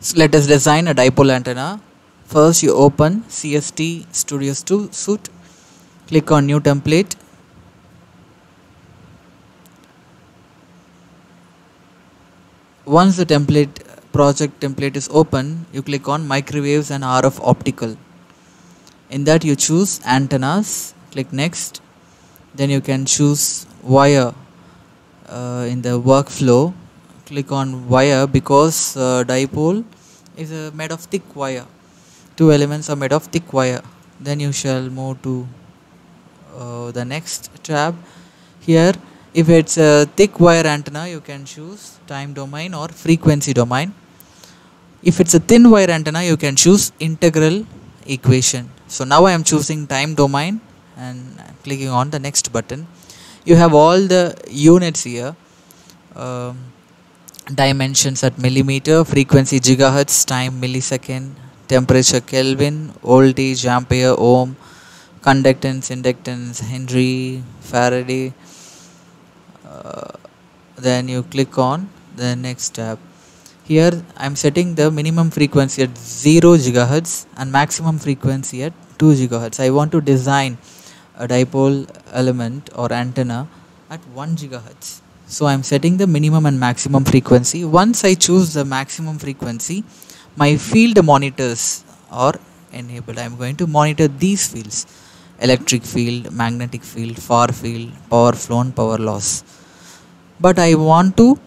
So let us design a dipole antenna. First you open CST Studio Stu- Suite, click on new template. Once the template project template is open, you click on microwaves and RF optical. In that you choose antennas, click next. Then you can choose wire uh, in the workflow. Click on wire because uh, dipole is uh, made of thick wire. Two elements are made of thick wire. Then you shall move to uh, the next tab. Here, if it's a thick wire antenna, you can choose time domain or frequency domain. If it's a thin wire antenna, you can choose integral equation. So now I am choosing time domain and clicking on the next button. You have all the units here. Um, dimensions at millimeter, frequency gigahertz, time millisecond, temperature Kelvin, voltage ampere, ohm, conductance, inductance, Henry, Faraday. Uh, then you click on the next tab. Here I am setting the minimum frequency at 0 gigahertz and maximum frequency at 2 gigahertz. I want to design a dipole element or antenna at 1 gigahertz so i'm setting the minimum and maximum frequency. Once i choose the maximum frequency my field monitors are enabled. I'm going to monitor these fields electric field magnetic field far field power flow and power loss. But i want to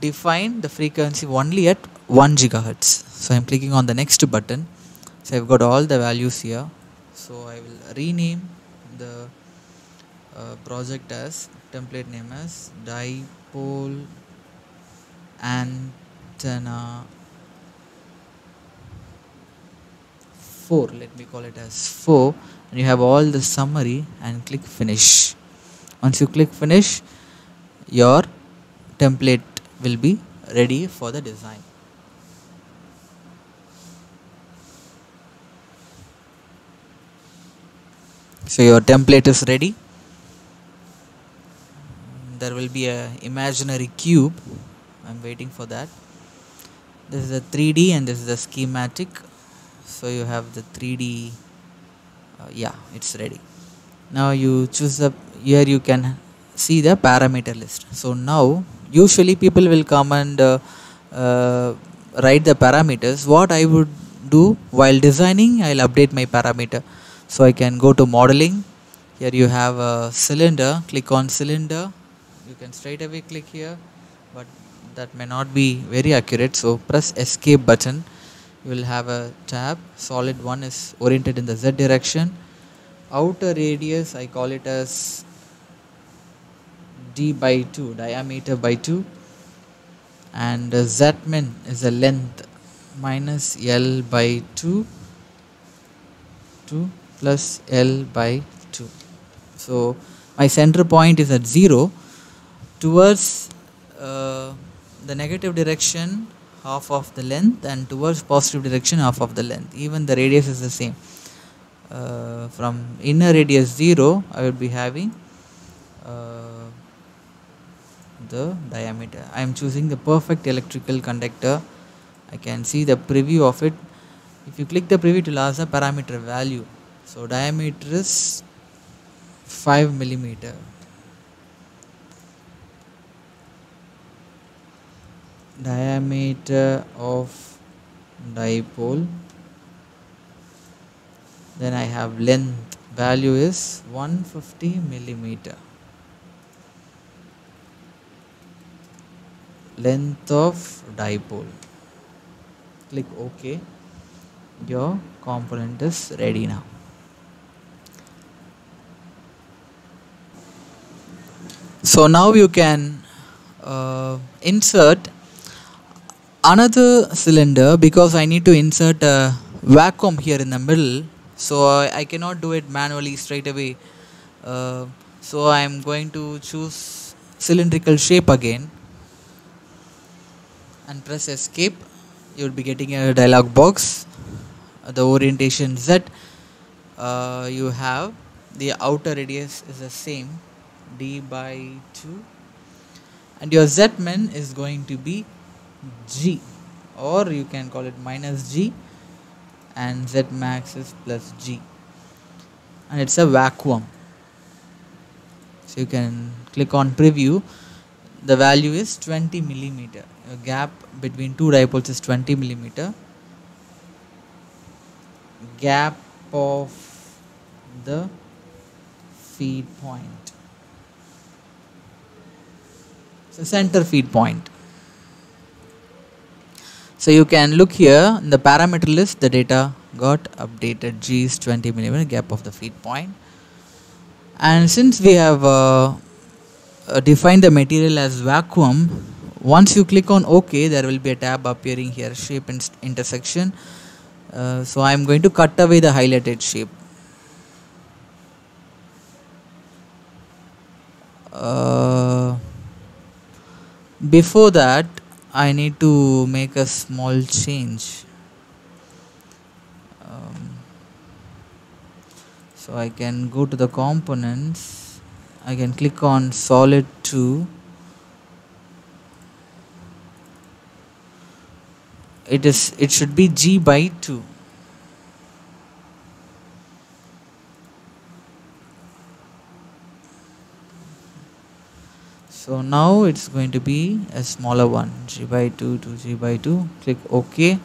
define the frequency only at 1 gigahertz. So i'm clicking on the next button. So i've got all the values here. So i will rename the uh, project as template name as dipole antenna 4 let me call it as 4 and you have all the summary and click finish. Once you click finish your template will be ready for the design. So your template is ready there will be a imaginary cube. I'm waiting for that. This is a 3d and this is a schematic. So you have the 3d uh, yeah it's ready. Now you choose the here you can see the parameter list. So now usually people will come and uh, uh, write the parameters. What i would do while designing i'll update my parameter. So i can go to modeling. Here you have a cylinder. Click on cylinder you can straight away click here but that may not be very accurate. So press escape button. You will have a tab. Solid one is oriented in the z direction. Outer radius i call it as d by 2 diameter by 2 and z min is the length minus l by 2 2 plus l by 2 so my center point is at 0 towards uh, the negative direction half of the length and towards positive direction half of the length. Even the radius is the same. Uh, from inner radius 0 I will be having uh, the diameter. I am choosing the perfect electrical conductor. I can see the preview of it. If you click the preview it will ask the parameter value. So diameter is 5 millimeter diameter of dipole. Then I have length. Value is 150 millimeter. Length of dipole. Click ok. Your component is ready now. So now you can uh, insert another cylinder because I need to insert a vacuum here in the middle. So I, cannot do it manually straight away. Uh, so I am going to choose cylindrical shape again and press escape. You will be getting a dialog box the orientation Z. Uh, you have the outer radius is the same d by 2 and your z min is going to be g. Or you can call it minus g and z max is plus g. And it's a vacuum. So you can click on preview. The value is 20 millimeter. A gap between two dipoles is 20 millimeter. Gap of the feed point. So center feed point so you can look here in the parameter list the data got updated g is 20 millimeter gap of the feed point. And since we have uh, uh, defined the material as vacuum once you click on ok there will be a tab appearing here shape and intersection. Uh, so I am going to cut away the highlighted shape. Uh, before that I need to make a small change. Um, so I can go to the components. I can click on solid 2 it is it should be g by 2 so now it's going to be a smaller one g by 2 to g by 2 click ok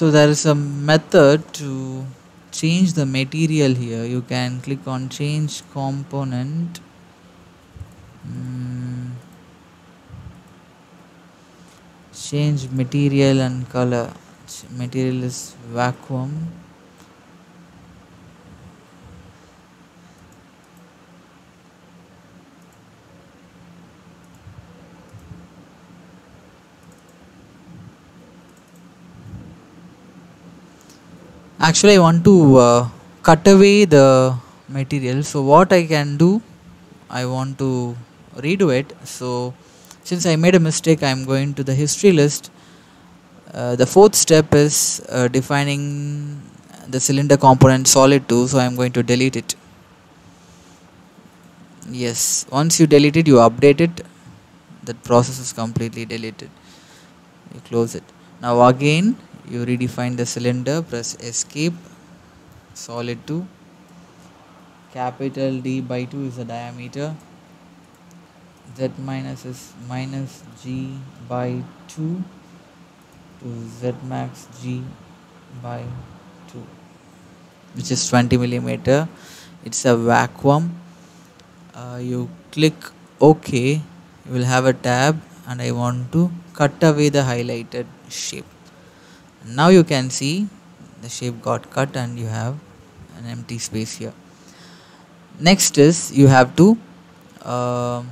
so there is a method to change the material here. You can click on change component. Mm. change material and color. Material is vacuum actually I want to uh, cut away the material. So what I can do I want to redo it. So since I made a mistake I am going to the history list. Uh, the fourth step is uh, defining the cylinder component solid 2 so I am going to delete it. Yes once you delete it you update it. That process is completely deleted. You close it. Now again you redefine the cylinder press escape solid 2 capital D by 2 is the diameter. Z minus is minus G by 2 to Z max G by 2 which is 20 millimeter. It's a vacuum. Uh, you click OK you will have a tab and I want to cut away the highlighted shape now you can see the shape got cut and you have an empty space here. Next is you have to uh,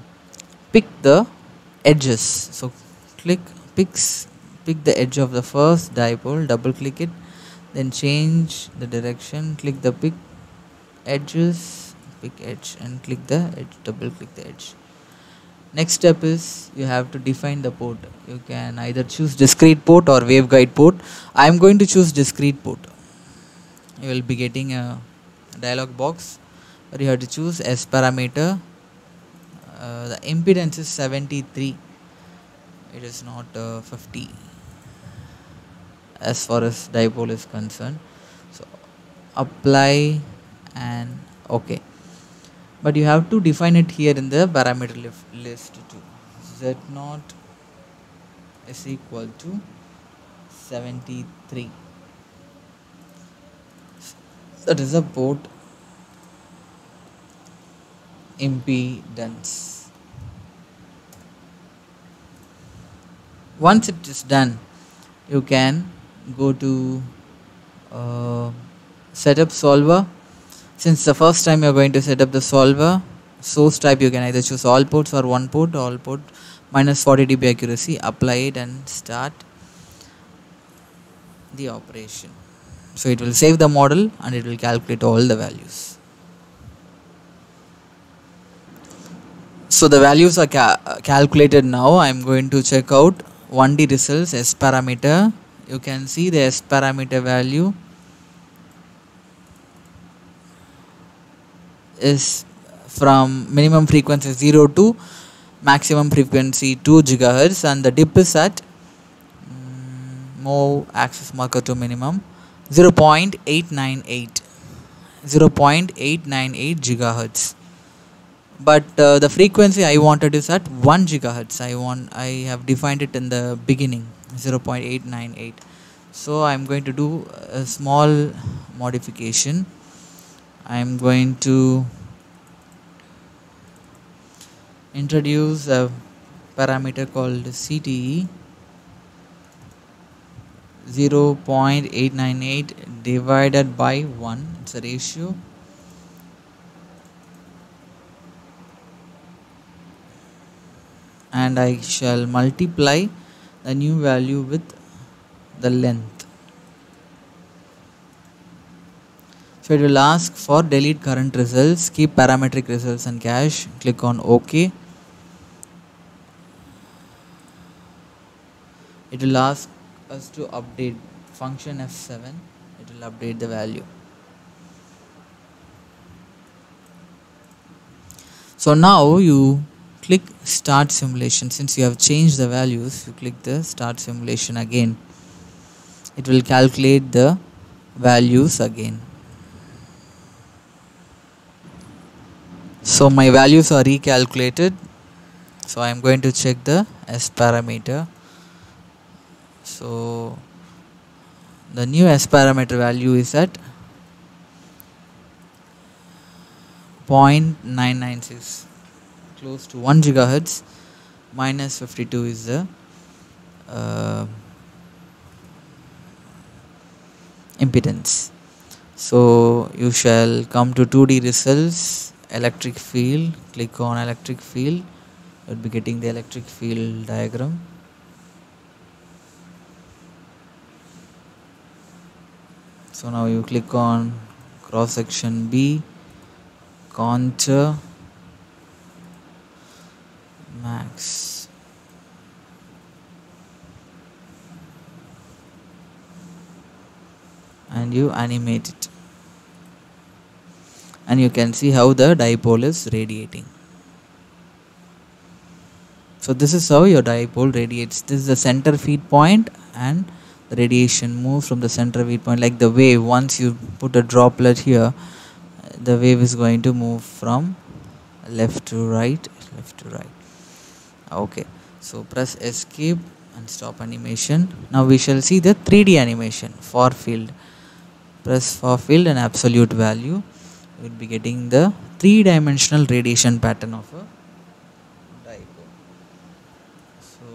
pick the edges. So click picks pick the edge of the first dipole double click it then change the direction click the pick edges pick edge and click the edge double click the edge next step is you have to define the port. You can either choose discrete port or waveguide port. I am going to choose discrete port. You will be getting a dialog box where you have to choose s parameter uh, the impedance is 73 it is not uh, 50 as far as dipole is concerned. So apply and okay but you have to define it here in the parameter list too. Z naught is equal to 73 that is a port impedance. Once it is done you can go to uh, setup solver since the first time you're going to set up the solver source type you can either choose all ports or one port all port minus 40 dB accuracy apply it and start the operation. So it will save the model and it will calculate all the values. So the values are ca- calculated now. I'm going to check out 1d results s parameter. You can see the s parameter value is from minimum frequency 0 to maximum frequency 2 gigahertz and the dip is at mm, move axis marker to minimum 0.898 0.898 gigahertz. But uh, the frequency I wanted is at 1 gigahertz. I want I have defined it in the beginning 0.898 so I'm going to do a small modification I'm going to introduce a parameter called CTE 0.898 divided by 1 it's a ratio. And I shall multiply the new value with the length so it will ask for delete current results keep parametric results and cache click on ok. It will ask us to update function f7 it will update the value. So now you click start simulation. Since you have changed the values you click the start simulation again. It will calculate the values again so my values are recalculated. So I am going to check the S parameter. So the new S parameter value is at 0.996 close to 1 gigahertz. Minus 52 is the uh, impedance. So you shall come to 2d results electric field click on electric field. You'll be getting the electric field diagram. So now you click on cross section B contour max. And you animate it and you can see how the dipole is radiating. So this is how your dipole radiates. This is the center feed point and the radiation moves from the center feed point. Like the wave once you put a droplet here the wave is going to move from left to right left to right. Okay. So press escape and stop animation. Now we shall see the 3d animation far field. Press far field and absolute value you will be getting the three dimensional radiation pattern of a dipole. So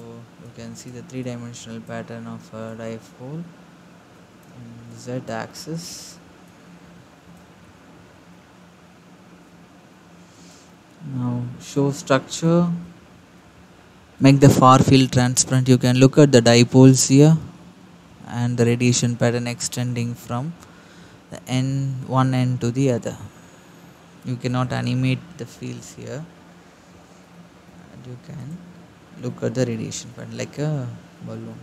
you can see the three dimensional pattern of a dipole in z axis. Now show structure. Make the far field transparent. You can look at the dipoles here and the radiation pattern extending from the end one end to the other you cannot animate the fields here. And you can look at the radiation pattern like a balloon